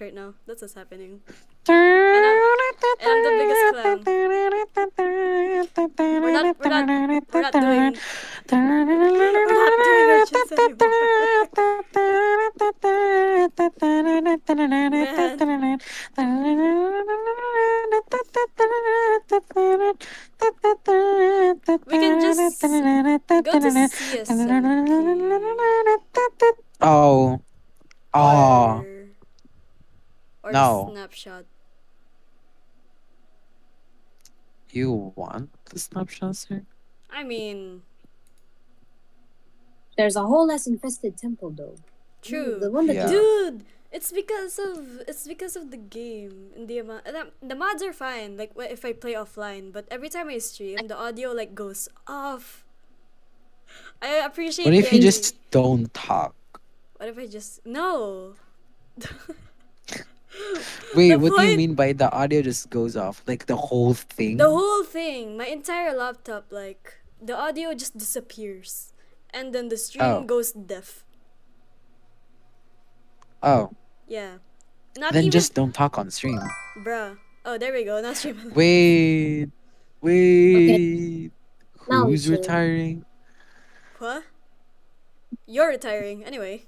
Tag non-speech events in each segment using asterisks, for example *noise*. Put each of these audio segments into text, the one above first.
right now. That's what's happening. And I'm, and I'm the biggest clown. We're not, we're not, we're not doing, or No. snapshot. You want the snapshots here? I mean, There's a whole less infested temple though. true. The one that Yeah. Dude, it's because of it's because of the game and the amount. and, The mods are fine. Like wh- if I play offline, but every time I stream, the audio like goes off. I appreciate. What if the you idea- just don't talk? What if I just no? *laughs* Wait, The what do you mean by the audio just goes off? Like the whole thing? The whole thing, my entire laptop, like the audio just disappears, and then the stream Oh. goes deaf. oh, Yeah, not then even, just don't talk on stream. bruh. Oh, there we go. Now stream. *laughs* Wait, wait. Now Who's it's, uh, retiring? What? You're retiring anyway.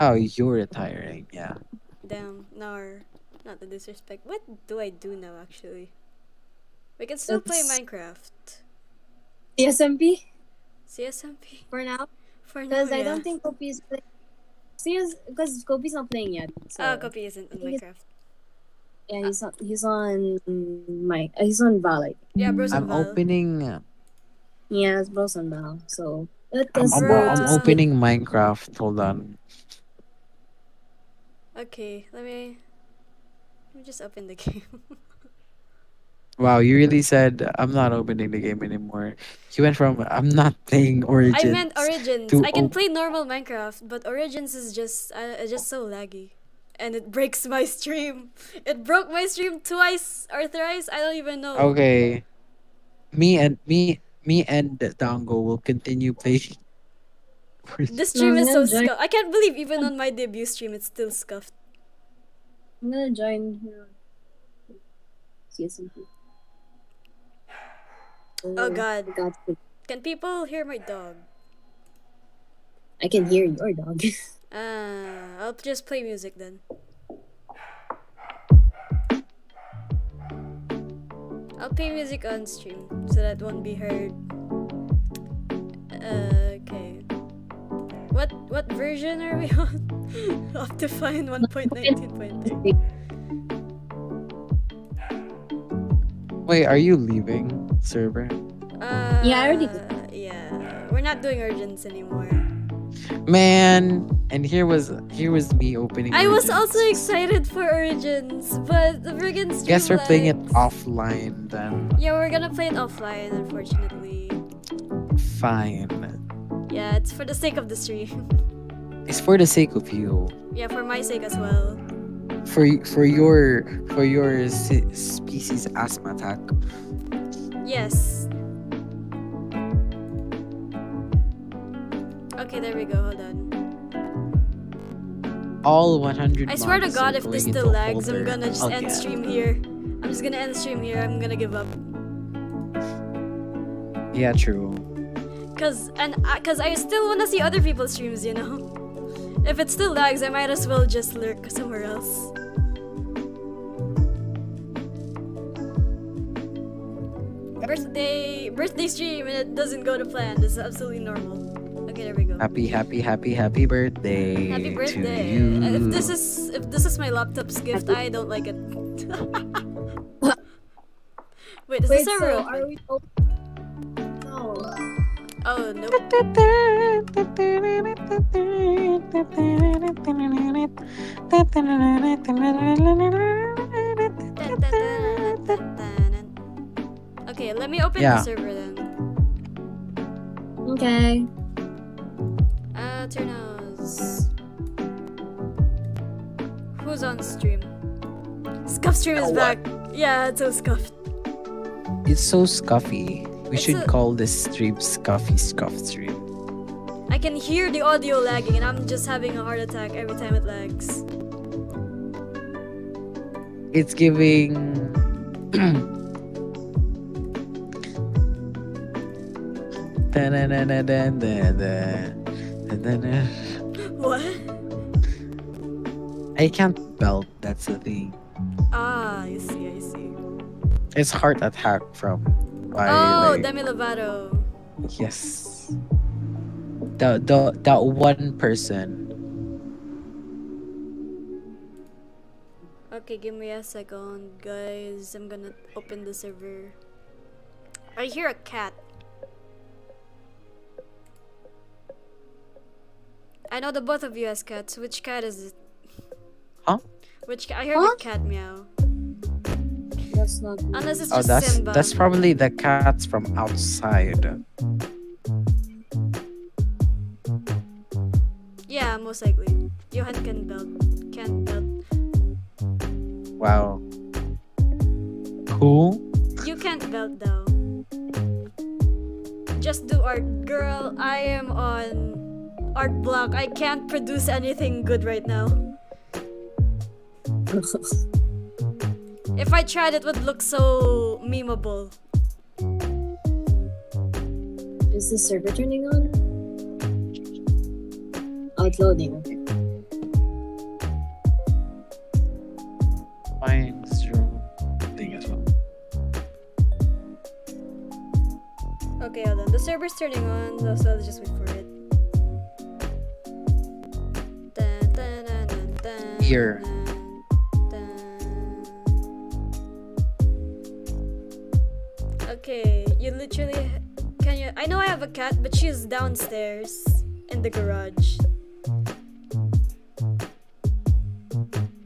Oh, you're retiring. Yeah. Damn, now not the disrespect. What do I do now actually? We can still play Oops. Minecraft. CSMP CSMP for now. for now. Because I don't think Kopi is playing. Serious, because Kopi's not playing yet. So Ah, Kopi isn't in Minecraft. yeah, he's on. He's on my. Uh, he's on Val. Like, Yeah, bros I'm Val. opening. uh, yeah, it's bros on Val. So I'm, I'm, I'm opening Minecraft. Hold on. Okay, let me. Let me just open the *laughs* game. Wow, you really said I'm not opening the game anymore. You went from I'm not playing Origins. I meant Origins. to I can play normal Minecraft, but Origins is just uh, it's just so laggy, and it breaks *laughs* my stream. It broke my stream twice or thrice. I don't even know. Okay. Me and me me and Dango will continue playing. *laughs* This stream is so No, no, scuffed. I can't believe even on my debut stream it's still scuffed. I'm gonna join here. CSMP. Oh God. God. Can people hear my dog? I can hear your dog. Ah, *laughs* I'll just play music then. I'll play music on stream so that won't be heard. Uh. What what version are we on? *laughs* Optifine 1.19.3. *laughs* Wait, are you leaving server? Uh, Yeah, I already Yeah, we're not doing Origins anymore. Man, and here was here was me opening. I was also excited for Origins, but the friggin' stream Guess we're playing it offline then. Yeah, we're gonna play it offline, unfortunately. Fine. Yeah, it's for the sake of the stream. *laughs* It's for the sake of you. yeah, for my sake as well. For for your for your species asthma attack. Yes. Okay, there we go. Hold on. All 100 I swear to God, if this still lags, I'm gonna just end stream here. I'm just gonna end stream here. I'm gonna give up. Yeah, true. Cause and uh, cause I still wanna see other people's streams, you know. If it still lags, I might as well just lurk somewhere else. Birthday birthday stream and it doesn't go to plan. This is absolutely normal. Okay, there we go. Happy, happy, happy, happy birthday. Happy to birthday. you. Uh, If this is if this is my laptop's gift, I don't like it. *laughs* *laughs* Wait, is Wait, this a so real? are we? Oh, no. Okay, let me open Yeah. the server then. Okay. Uh, Turnos. Who's on stream? Scuff stream is Oh, back. Yeah, it's so scuffed. It's so scuffy. We It's should a- call this stream Scuffy Scuff Stream. I can hear the audio lagging, and I'm just having a heart attack every time it lags. It's giving. I *coughs* What? I can't belt. That's the thing. Ah, I see, I see. It's heart attack from. By, oh, like, Demi Lovato. Yes. The the that one person. Okay, give me a second, guys. I'm gonna open the server. I hear a cat. I know the both of you has cats. Which cat is it? Huh? Which ca- I heard Huh? a cat meow. That's not. Unless it's Oh, just that's Simba. that's probably the cats from outside. yeah, most likely. Johan can belt. Can't belt. Wow. Cool. You can't belt though. Just do art, girl. I am on art block. I can't produce anything good right now. *laughs* If I tried, it would look so memeable. Is the server turning on? Oh, it's loading. Okay. Mine's your thing as well. Okay, hold on. The server's turning on, so so let's just wait for it. Dun, dun, dun, dun, dun, Here. I know I have a cat, but she's downstairs in the garage.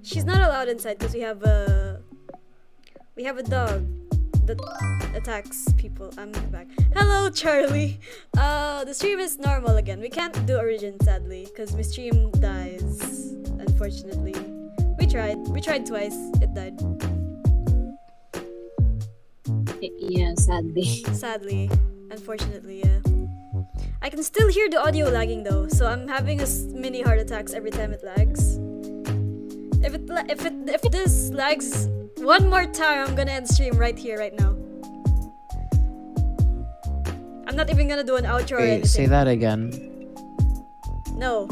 She's not allowed inside because we have a we have a dog that attacks people. I'm back. Hello, Charlie. Uh, the stream is normal again. We can't do origin sadly because my stream dies. Unfortunately, we tried. We tried twice. It died. Yeah, sadly. Sadly, unfortunately, yeah. I can still hear the audio lagging though, so I'm having a s- mini heart attacks every time it lags. If it la- if it if this lags one more time, I'm gonna end stream right here, right now. I'm not even gonna do an outro or Wait, say that again. No,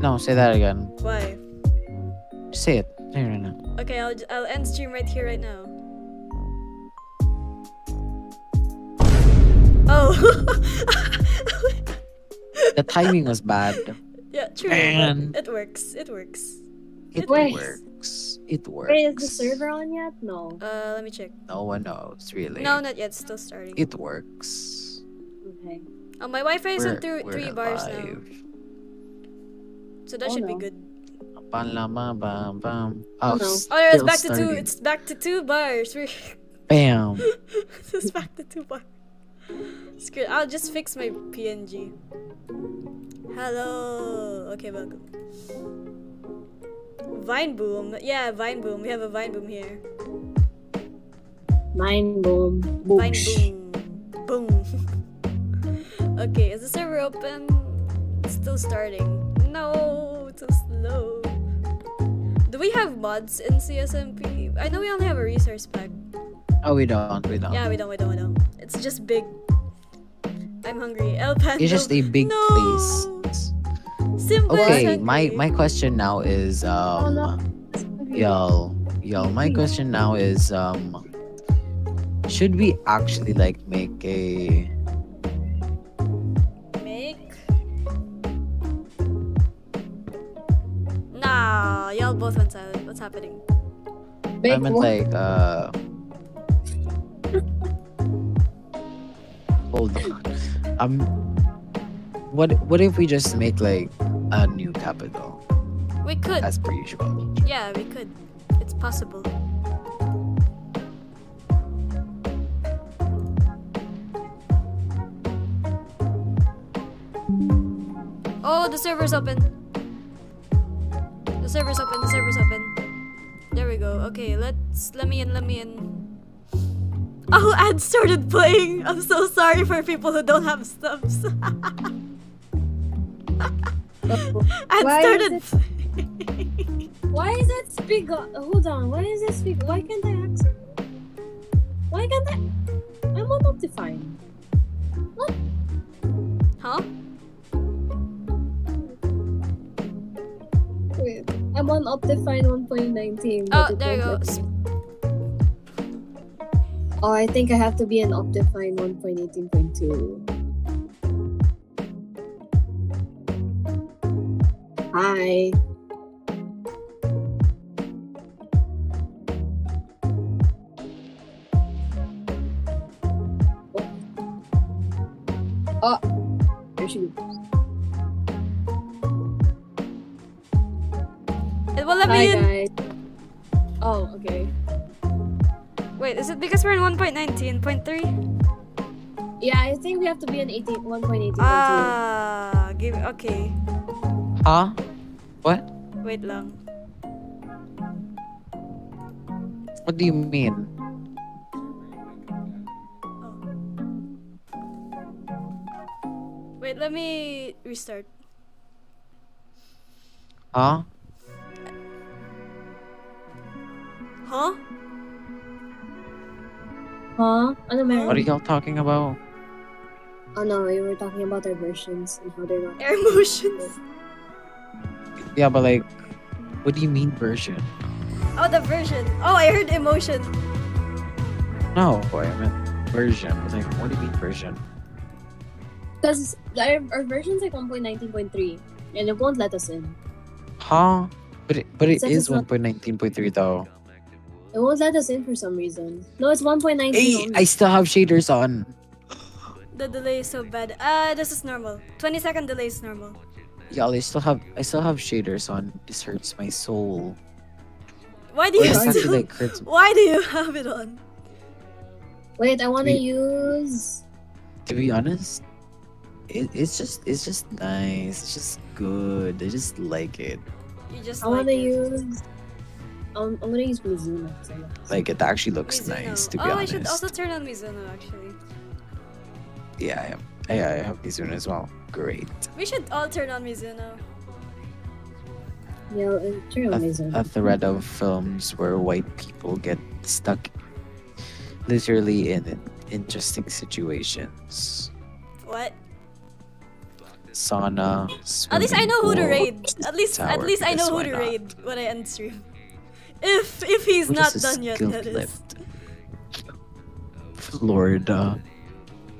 No, say that again. why? Say it. No, no, no. Okay, I'll I'll end stream right here, right now. Oh. *laughs* The timing was bad. yeah, true. Man. It works. It works. It Wait. works. It works. Wait, is the server on yet? No. Uh, let me check. No one knows really. No, not yet. Still starting. It works. Okay. Oh, my Wi-Fi is on We're- through we're three bars now, so that Oh, should be good. Bam, bam, bam, bam. Oh, Oh, no. Oh, it's still back to two. It's back to two bars. We're *laughs* Bam. it's back to two bars. Screw. it, I'll just fix my PNG. Hello. Okay, welcome. Vine boom. Yeah, Vine boom. We have a Vine boom here. Vine boom. Vine boom. Boom. *laughs* okay, is the server open? It's still starting. No, it's so slow. Do we have mods in CSMP? I know we only have a resource pack. Oh, we don't. We don't. Yeah, we don't, we don't, we don't. It's just big. I'm hungry. El Pando. It's just a big no. place. Simba Okay, my my question now is Oh, no. um, y'all, y'all. My question now is um, should we actually like make a Make. Nah, y'all both went silent. What's happening? Big I meant one. like uh hold *laughs* on. Um what what if we just make like a new capital We could. as per usual? Yeah, we could. It's possible. Oh, the server's open. The server's open. The server's open. There we go. Okay, let's let me in. Let me in. Oh, ad started playing. I'm so sorry for people who don't have subs. *laughs* ad Why is started. it- Why is that speak? Hold on. Why is this speak? Why can't I access? Why can't I? I'm on Optifine. Huh? Wait, I'm on Optifine 1.19. Oh, there you go. Oh, I think I have to be an Optifine 1.18.2. Hi. Oh. oh, there she goes. It will let Hi, me in. guys. Oh, okay. Wait, is it because we're in 1.19.3? Yeah, I think we have to be in 18, 1.18.2. Ah, give okay. Huh? What? Wait lang. What do you mean? Wait, let me restart. Huh? Huh? Huh? Ano meron? What are y'all talking about? Oh no, we were talking about our versions and how they're not. Air motions. Yeah, but like, what do you mean version? Oh, the version. Oh, I heard emotion. No, boy, I meant version. I was like, what do you mean version? Because our, our version's like 1.19.3 and it won't let us in. Huh? But it, but it Says is it's not- 1.19.3 though. It won't let us in for some reason. No, it's 1.19. Hey. I still have shaders on. The delay is so bad. Ah, this is normal. 20 second delay is normal. Y'all, I still have I still have shaders on. This hurts my soul. Why do you This actually still? like hurts. *laughs* Why do you have it on? Wait, I want to use. To be honest, it, it's just it's just nice. It's just good. I just like it. You just I like want to use. Um, I'm gonna use Mizuno. 'cause I like- Like it actually looks Mizuno. nice. To be oh, I should also turn on Mizuno actually. Yeah, I am. Yeah, I have Mizuno as well. Great. We should all turn on Mizuno. Yeah, uh, turn A, on Mizuno. a thread of films where white people get stuck literally in interesting situations. What? Sauna. At least I know who to raid. At least at least I know who to raid when I end stream. If if he's What not is done yet, skill that is. lift? Florida.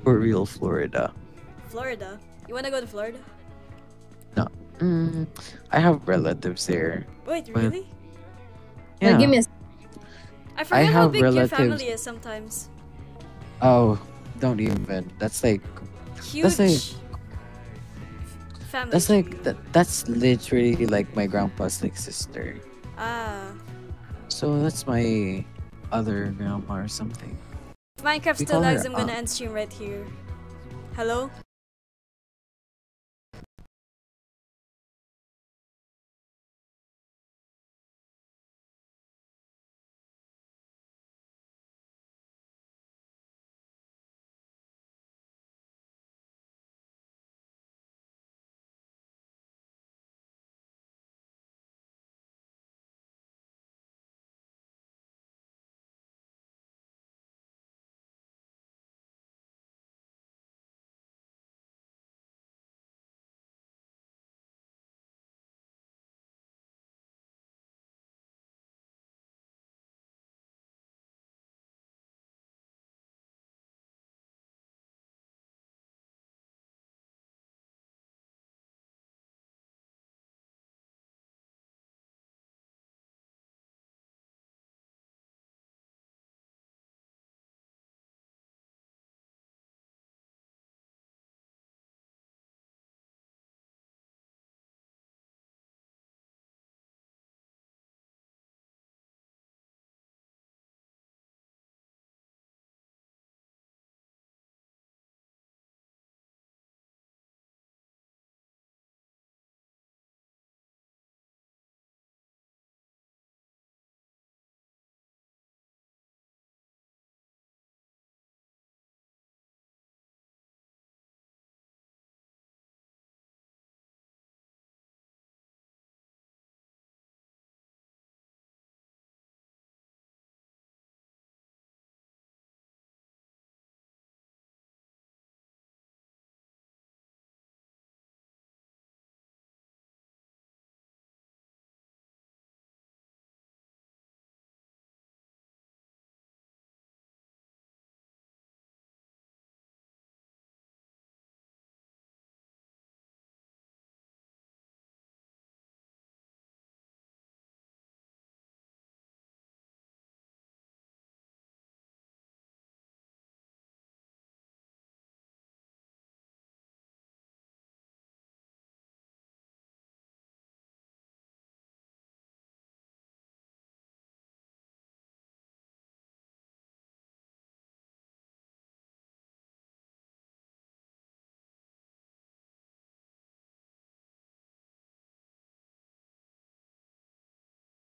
For real, Florida. Florida. You wanna go to Florida? No. Mm, I have relatives there. Wait, really? Wait, Yeah. give me a. I forget how have big your family is sometimes. Oh, don't even. That's like Huge. like- family. that's like that, that's literally like my grandpa's like sister. Ah. So that's my other grandma or something. If Minecraft still lags, I'm gonna uh, end stream right here. Hello?